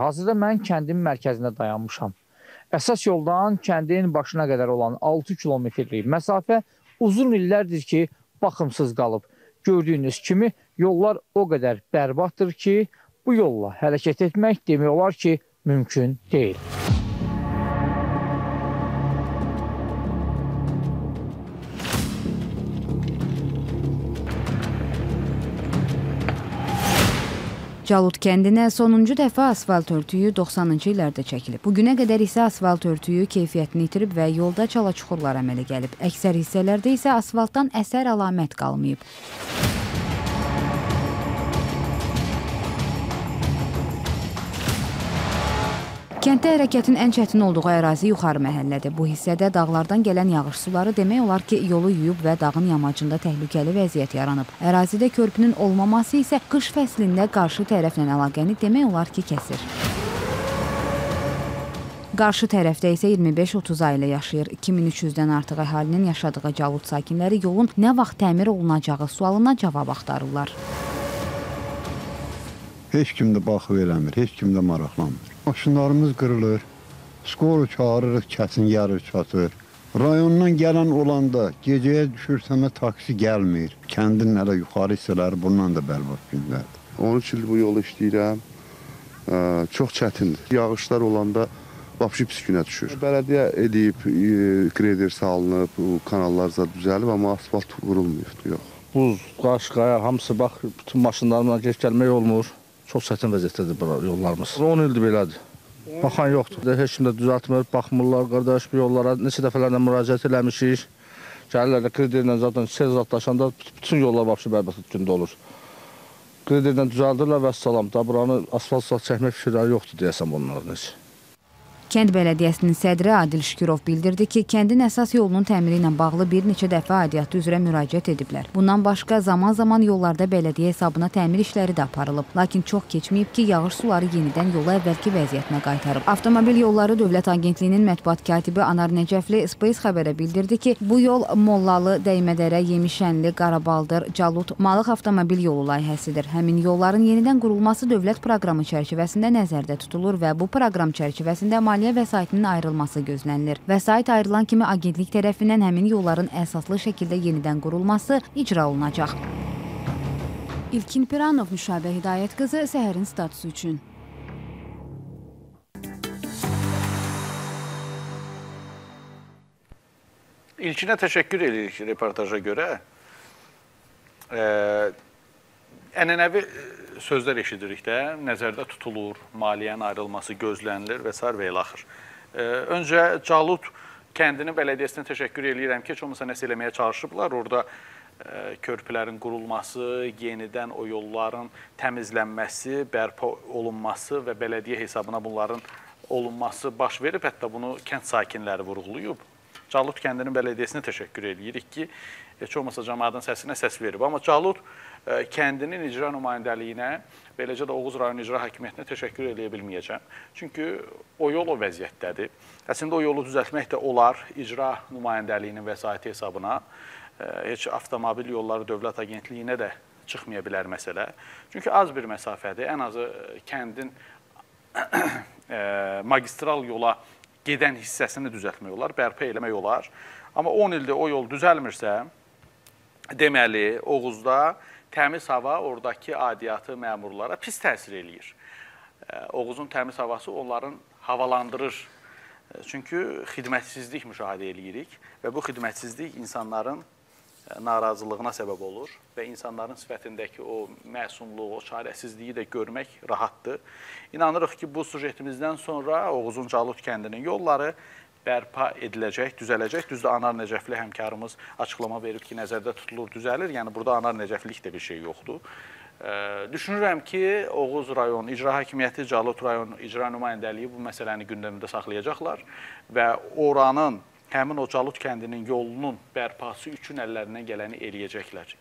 Hazırda mən kəndin mərkəzində dayanmışam. Əsas yoldan kəndin başına qədər olan 6 kilometrlik məsafə uzun illərdir ki, baxımsız qalıb. Gördüyünüz kimi yollar o qədər bərbaddır ki, bu yolla hərəkət etmək demək olar ki, mümkün deyil. Calud kəndinə sonuncu dəfə asfalt örtüyü 90-cı illərdə çəkilib. Bu günə qədər isə asfalt örtüyü keyfiyyətini itirib və yolda çala-çuxurlar əmələ gəlib. Əksər hissələrdə isə asfaltdan əsər əlamət qalmayıb. Kənddə hərəkətin ən çətin olduğu ərazi yuxarı məhəllədir. Bu hissədə dağlardan gələn yağış suları demək olar ki, yolu yuyub və dağın yamacında təhlükəli vəziyyət yaranıb. Ərazidə körpünün olmaması isə qış fəslində qarşı tərəflə əlaqəni demək olar ki, kəsir. Qarşı tərəfdə isə 25-30 ailə yaşayır. 2300-dən artıq əhalinin yaşadığı Calud sakinləri yolun nə vaxt təmir olunacağı sualına cavab axtarırlar. Heç kim də baxıb eləmir, heç kim də maraqlanmır. Maşınlarımız qırılır, skoru çağırırıq, kəsin yarır çatır. Rayondan gələn olanda gecəyə düşürsəmə taksi gəlmir. Kəndin hələ yuxarı hissələri bundan da bərbad gündərdir. 13 il bu yolu işləyirəm. Ə, Çox çətindir. Yağışlar olanda vapşı pis günə düşür. Bələdiyyə edib, e, kreder salınıb, kanallar zad düzəlib, amma asfalt vurulmuyub. Yox. Buz, qaş, qaya hamısı bax bütün maşınlarla geç gəlmək olmur. Çox çətin vəziyyətdədir bura yollarımız. 10 ildir belədir. Baxan yoxdur. Heç kim də düzəltmir, baxmırlar qardaş bu yollara. Neçə dəfələrlə müraciət eləmişik. Gəlirlər də kredilə zaten sel zatlaşanda bütün yollar vapşı bərbad gündə olur. Kredilə düzəldirlər və salam. Da buranı asfalt çəkmək fikirləri yoxdur deyəsəm onların heç. Kənd Bələdiyyəsinin sədri Adil Şükürov bildirdi ki, kəndin əsas yolunun təmiri ilə bağlı bir neçə dəfə aidiyyatı üzrə müraciət ediblər. Bundan başqa zaman-zaman yollarda bələdiyyə hesabına təmir işləri də aparılıb. Lakin çox keçməyib ki, yağış suları yenidən yola əvvəlki vəziyyətinə qaytarıb. Avtomobil Yolları Dövlət Agentliyinin mətbuat katibi Anar Nəcəfli Space xəbərə bildirdi ki, bu yol Mollalı, Dəymədərə, Yemişənli, Qarabaldır, Calut, Malıq avtomobil yolu layihəsidir. Həmin yolların yenidən qurulması dövlət proqramı çərçivəsində nəzərdə tutulur və bu proqram çərçivəsində maliyyə maliyyə vəsaitinin ayrılması gözlənilir. Vəsait ayrılan kimi agentlik tərəfindən həmin yolların əsaslı şəkildə yenidən qurulması icra olunacaq. İlkin Piranov, Müşabə Hidayət qızı, Səhərin statusu üçün. İlkinə təşəkkür edirik reportaja görə. Ə, ənənəvi sözlər eşidirik də, nəzərdə tutulur, maliyyənin ayrılması gözlənilir və s. və ilaxır. Öncə Calud kəndinin bələdiyyəsinə təşəkkür edirəm ki, heç olmasa nəsə eləməyə çalışıblar. Orada körpülərin qurulması, yenidən o yolların təmizlənməsi, bərpa olunması və bələdiyyə hesabına bunların olunması baş verib. Hətta bunu kənd sakinləri vurğulayıb. Calud kəndinin bələdiyyəsinə təşəkkür edirik ki, heç olmasa cəmaatın səsinə səs verib. Amma Calud kəndinin icra nümayəndəliyinə, beləcə də Oğuz rayon icra hakimiyyətinə təşəkkür eləyə bilməyəcəm. Çünki o yol o vəziyyətdədir. Əslində o yolu düzəltmək də olar icra nümayəndəliyinin vəsaiti hesabına. Heç avtomobil yolları dövlət agentliyinə də çıxmaya bilər məsələ. Çünki az bir məsafədir. Ən azı kəndin magistral yola gedən hissəsini düzəltmək olar, bərpa eləmək olar. Amma 10 ildir o yol düzəlmirsə, deməli, Oğuzda təmiz hava oradakı adiyyatı məmurlara pis təsir eləyir. Oğuzun təmiz havası onların havalandırır. Çünki xidmətsizlik müşahidə eləyirik və bu xidmətsizlik insanların narazılığına səbəb olur və insanların sifətindəki o məsumluğu, o çarəsizliyi də görmək rahatdır. İnanırıq ki, bu sujetimizdən sonra Oğuzun Calud kəndinin yolları bərpa ediləcək, düzələcək. Düzdür, Anar Nəcəfli həmkarımız açıqlama verib ki, nəzərdə tutulur, düzəlir. Yəni, burada Anar Nəcəflik də bir şey yoxdur. Düşünürəm ki, Oğuz rayon icra hakimiyyəti, Calud rayon icra nümayəndəliyi bu məsələni gündəmində saxlayacaqlar və oranın həmin o Calud kəndinin yolunun bərpası üçün əllərindən gələni eləyəcəklər.